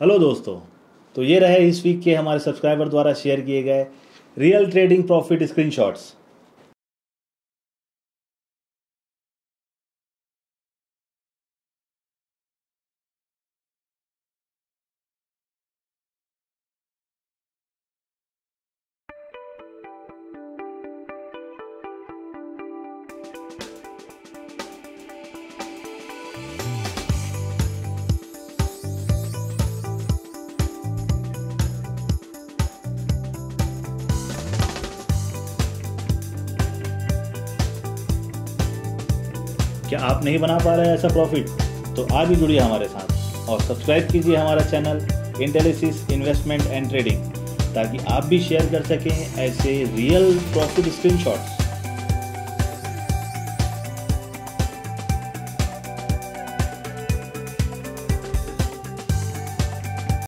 hello दोस्तों तो ये रहे इस वीक के हमारे सब्सक्राइबर द्वारा शेयर किए गए रियल ट्रेडिंग प्रॉफिट स्क्रीनशॉट्स क्या आप नहीं बना पा रहे हैं ऐसा प्रॉफिट तो आज ही जुड़िए हमारे साथ और सब्सक्राइब कीजिए हमारा channel Intellisys investment and trading ताकि आप भी शेयर कर सकें ऐसे रियल प्रॉफिट स्क्रीनशॉट्स